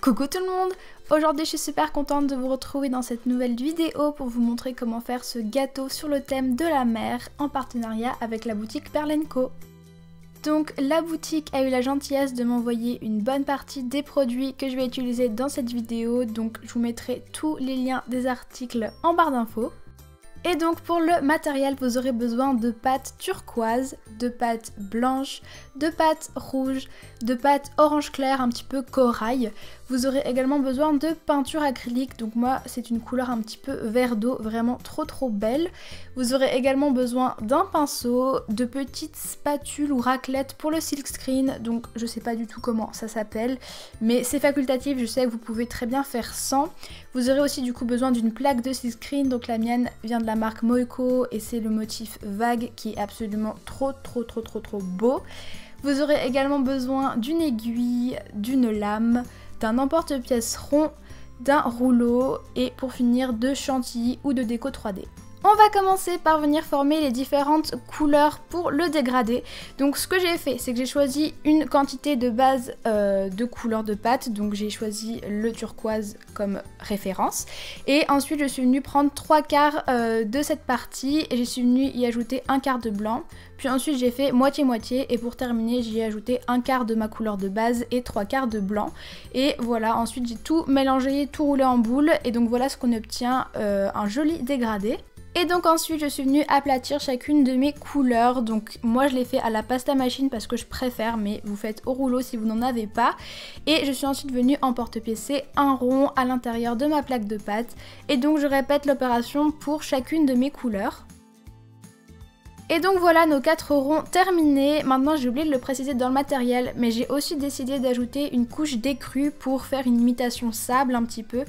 Coucou tout le monde Aujourd'hui je suis super contente de vous retrouver dans cette nouvelle vidéo pour vous montrer comment faire ce gâteau sur le thème de la mer en partenariat avec la boutique Perlenco. Donc la boutique a eu la gentillesse de m'envoyer une bonne partie des produits que je vais utiliser dans cette vidéo donc je vous mettrai tous les liens des articles en barre d'infos. Et donc pour le matériel, vous aurez besoin de pâte turquoise, de pâte blanche, de pâte rouge, de pâte orange clair un petit peu corail. Vous aurez également besoin de peinture acrylique, donc moi c'est une couleur un petit peu vert d'eau, vraiment trop trop belle. Vous aurez également besoin d'un pinceau, de petites spatules ou raclettes pour le silk screen, donc je sais pas du tout comment ça s'appelle, mais c'est facultatif, je sais que vous pouvez très bien faire sans. Vous aurez aussi du coup besoin d'une plaque de silk screen, donc la mienne vient de marque Moiko et c'est le motif vague qui est absolument trop trop trop trop trop beau. Vous aurez également besoin d'une aiguille, d'une lame, d'un emporte-pièce rond, d'un rouleau et pour finir de chantilly ou de déco 3D. On va commencer par venir former les différentes couleurs pour le dégradé. Donc ce que j'ai fait, c'est que j'ai choisi une quantité de base euh, de couleurs de pâte. Donc j'ai choisi le turquoise comme référence. Et ensuite je suis venue prendre trois quarts euh, de cette partie et je suis venue y ajouter un quart de blanc. Puis ensuite j'ai fait moitié-moitié et pour terminer j'y ai ajouté un quart de ma couleur de base et trois quarts de blanc. Et voilà, ensuite j'ai tout mélangé, tout roulé en boule et donc voilà ce qu'on obtient, euh, un joli dégradé. Et donc ensuite je suis venue aplatir chacune de mes couleurs. Donc moi je l'ai fait à la pasta machine parce que je préfère mais vous faites au rouleau si vous n'en avez pas. Et je suis ensuite venue en porte-piécer un rond à l'intérieur de ma plaque de pâte. Et donc je répète l'opération pour chacune de mes couleurs. Et donc voilà nos quatre ronds terminés. Maintenant j'ai oublié de le préciser dans le matériel, mais j'ai aussi décidé d'ajouter une couche d'écru pour faire une imitation sable un petit peu.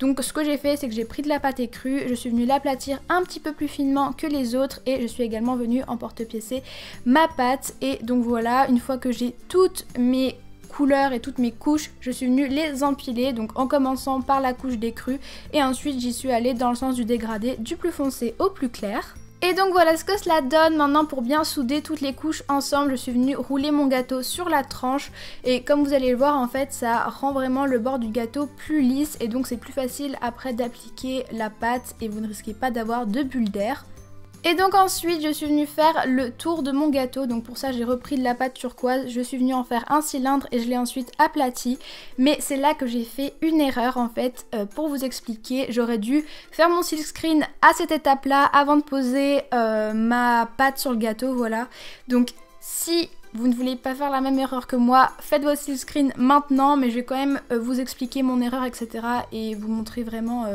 Donc ce que j'ai fait c'est que j'ai pris de la pâte écrue, je suis venue l'aplatir un petit peu plus finement que les autres et je suis également venue en porte-piécer ma pâte. Et donc voilà, une fois que j'ai toutes mes couleurs et toutes mes couches, je suis venue les empiler, donc en commençant par la couche d'écru et ensuite j'y suis allée dans le sens du dégradé du plus foncé au plus clair. Et donc voilà ce que cela donne maintenant pour bien souder toutes les couches ensemble. Je suis venue rouler mon gâteau sur la tranche et comme vous allez le voir en fait ça rend vraiment le bord du gâteau plus lisse et donc c'est plus facile après d'appliquer la pâte et vous ne risquez pas d'avoir de bulles d'air. Et donc ensuite je suis venue faire le tour de mon gâteau, donc pour ça j'ai repris de la pâte turquoise, je suis venue en faire un cylindre et je l'ai ensuite aplati. Mais c'est là que j'ai fait une erreur en fait, euh, pour vous expliquer, j'aurais dû faire mon silk screen à cette étape là avant de poser euh, ma pâte sur le gâteau, voilà. Donc si vous ne voulez pas faire la même erreur que moi, faites votre silk screen maintenant, mais je vais quand même euh, vous expliquer mon erreur, etc. et vous montrer vraiment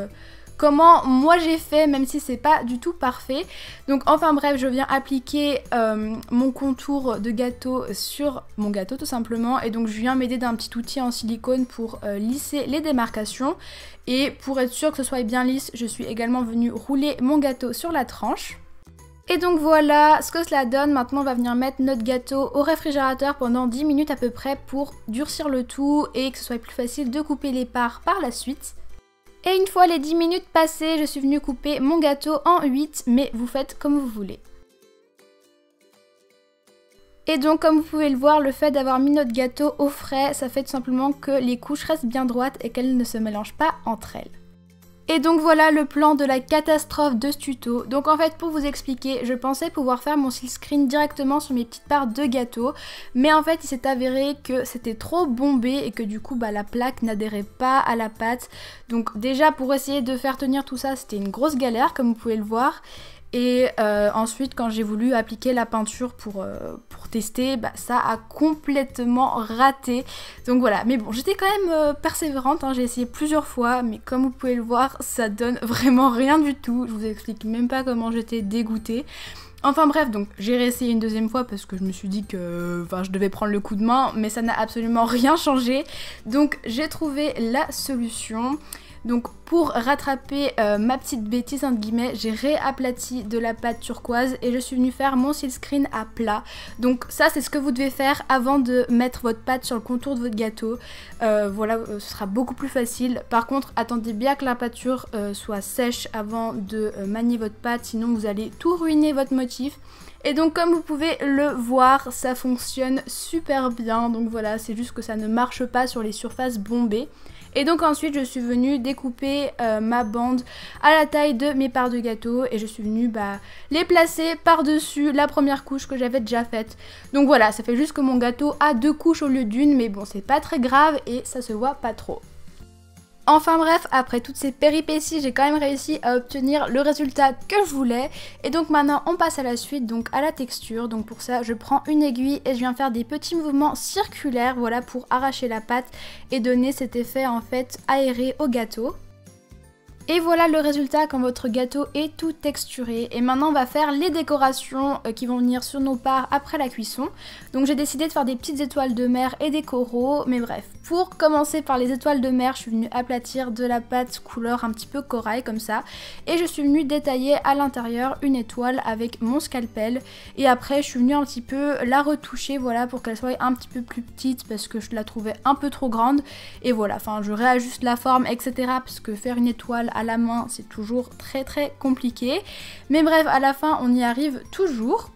comment moi j'ai fait, même si c'est pas du tout parfait. Donc enfin bref, je viens appliquer euh, mon contour de gâteau sur mon gâteau tout simplement. Et donc je viens m'aider d'un petit outil en silicone pour euh, lisser les démarcations. Et pour être sûr que ce soit bien lisse, je suis également venue rouler mon gâteau sur la tranche. Et donc voilà ce que cela donne. Maintenant, on va venir mettre notre gâteau au réfrigérateur pendant 10 minutes à peu près pour durcir le tout et que ce soit plus facile de couper les parts par la suite. Et une fois les 10 minutes passées, je suis venue couper mon gâteau en 8, mais vous faites comme vous voulez. Et donc comme vous pouvez le voir, le fait d'avoir mis notre gâteau au frais, ça fait tout simplement que les couches restent bien droites et qu'elles ne se mélangent pas entre elles. Et donc voilà le plan de la catastrophe de ce tuto. Donc en fait pour vous expliquer, je pensais pouvoir faire mon silk screen directement sur mes petites parts de gâteau. Mais en fait il s'est avéré que c'était trop bombé et que du coup bah, la plaque n'adhérait pas à la pâte. Donc déjà pour essayer de faire tenir tout ça c'était une grosse galère comme vous pouvez le voir. Et euh, ensuite, quand j'ai voulu appliquer la peinture pour, euh, pour tester, bah, ça a complètement raté. Donc voilà, mais bon, j'étais quand même euh, persévérante, hein. j'ai essayé plusieurs fois, mais comme vous pouvez le voir, ça donne vraiment rien du tout. Je vous explique même pas comment j'étais dégoûtée. Enfin bref, donc j'ai réessayé une deuxième fois parce que je me suis dit que enfin, je devais prendre le coup de main, mais ça n'a absolument rien changé. Donc j'ai trouvé la solution. Donc pour rattraper euh, ma petite bêtise entre guillemets, j'ai réaplati de la pâte turquoise et je suis venue faire mon silk screen à plat. Donc ça c'est ce que vous devez faire avant de mettre votre pâte sur le contour de votre gâteau. Euh, voilà, euh, ce sera beaucoup plus facile. Par contre, attendez bien que la pâture soit sèche avant de manier votre pâte, sinon vous allez tout ruiner votre motif. Et donc comme vous pouvez le voir, ça fonctionne super bien. Donc voilà, c'est juste que ça ne marche pas sur les surfaces bombées. Et donc ensuite je suis venue découper euh, ma bande à la taille de mes parts de gâteau et je suis venue bah, les placer par-dessus la première couche que j'avais déjà faite. Donc voilà, ça fait juste que mon gâteau a deux couches au lieu d'une, mais bon c'est pas très grave et ça se voit pas trop. Enfin bref, après toutes ces péripéties, j'ai quand même réussi à obtenir le résultat que je voulais. Et donc maintenant, on passe à la suite, donc à la texture. Donc pour ça, je prends une aiguille et je viens faire des petits mouvements circulaires, voilà, pour arracher la pâte et donner cet effet en fait aéré au gâteau. Et voilà le résultat quand votre gâteau est tout texturé. Et maintenant on va faire les décorations euh, qui vont venir sur nos parts après la cuisson. Donc j'ai décidé de faire des petites étoiles de mer et des coraux. Mais bref, pour commencer par les étoiles de mer, je suis venue aplatir de la pâte couleur un petit peu corail comme ça. Et je suis venue détailler à l'intérieur une étoile avec mon scalpel. Et après je suis venue un petit peu la retoucher voilà pour qu'elle soit un petit peu plus petite parce que je la trouvais un peu trop grande. Et voilà, enfin je réajuste la forme etc. Parce que faire une étoile à la main, c'est toujours très très compliqué. Mais bref, à la fin, on y arrive toujours.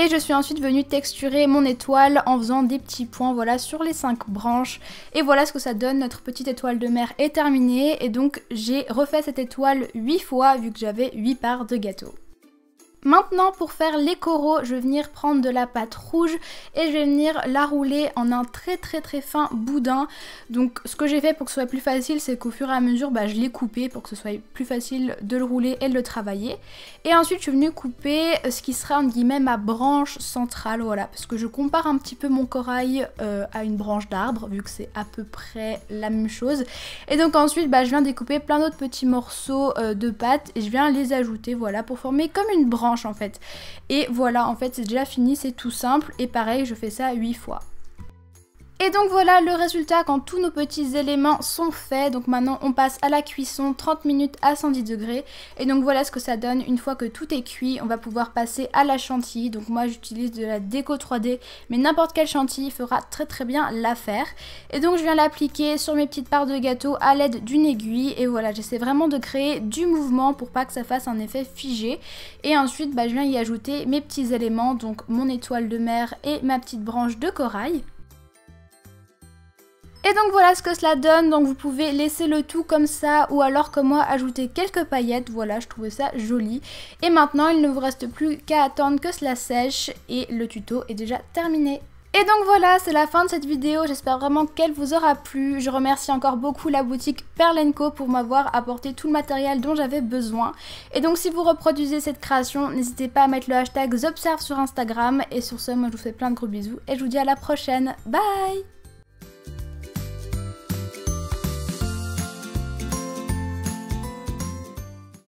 Et je suis ensuite venue texturer mon étoile en faisant des petits points voilà, sur les 5 branches. Et voilà ce que ça donne, notre petite étoile de mer est terminée. Et donc j'ai refait cette étoile 8 fois vu que j'avais 8 parts de gâteau. Maintenant pour faire les coraux, je vais venir prendre de la pâte rouge et je vais venir la rouler en un très très très fin boudin. Donc ce que j'ai fait pour que ce soit plus facile, c'est qu'au fur et à mesure, bah, je l'ai coupé pour que ce soit plus facile de le rouler et de le travailler. Et ensuite je suis venue couper ce qui sera entre guillemets ma branche centrale, voilà, parce que je compare un petit peu mon corail euh, à une branche d'arbre, vu que c'est à peu près la même chose. Et donc ensuite, bah, je viens découper plein d'autres petits morceaux euh, de pâte et je viens les ajouter, voilà, pour former comme une en fait. Et voilà, en fait, c'est déjà fini, c'est tout simple. Et pareil, je fais ça 8 fois. Et donc voilà le résultat quand tous nos petits éléments sont faits. Donc maintenant on passe à la cuisson 30 minutes à 110 degrés. Et donc voilà ce que ça donne une fois que tout est cuit. On va pouvoir passer à la chantilly. Donc moi j'utilise de la déco 3D mais n'importe quelle chantilly fera très très bien l'affaire. Et donc je viens l'appliquer sur mes petites parts de gâteau à l'aide d'une aiguille. Et voilà j'essaie vraiment de créer du mouvement pour pas que ça fasse un effet figé. Et ensuite bah, je viens y ajouter mes petits éléments. Donc mon étoile de mer et ma petite branche de corail. Et donc voilà ce que cela donne, donc vous pouvez laisser le tout comme ça ou alors comme moi ajouter quelques paillettes, voilà je trouvais ça joli. Et maintenant il ne vous reste plus qu'à attendre que cela sèche et le tuto est déjà terminé. Et donc voilà, c'est la fin de cette vidéo, j'espère vraiment qu'elle vous aura plu. Je remercie encore beaucoup la boutique Perlenco pour m'avoir apporté tout le matériel dont j'avais besoin. Et donc si vous reproduisez cette création, n'hésitez pas à mettre le hashtag Zobserve sur Instagram. Et sur ce, moi je vous fais plein de gros bisous et je vous dis à la prochaine. Bye